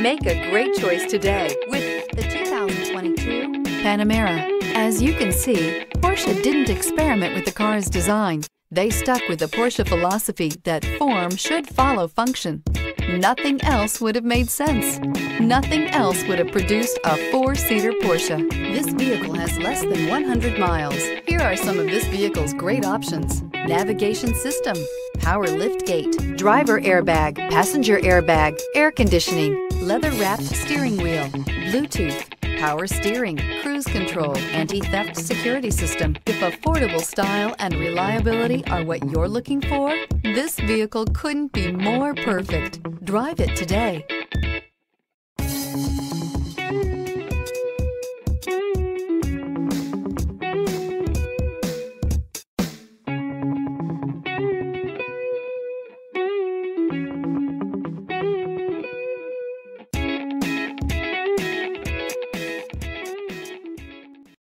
Make a great choice today with the 2022 Panamera. As you can see, Porsche didn't experiment with the car's design. They stuck with the Porsche philosophy that form should follow function. Nothing else would have made sense. Nothing else would have produced a four-seater Porsche. This vehicle has less than 100 miles. Here are some of this vehicle's great options. Navigation system, power lift gate, driver airbag, passenger airbag, air conditioning, leather-wrapped steering wheel, Bluetooth, power steering, cruise control, anti-theft security system. If affordable style and reliability are what you're looking for, this vehicle couldn't be more perfect. Drive it today.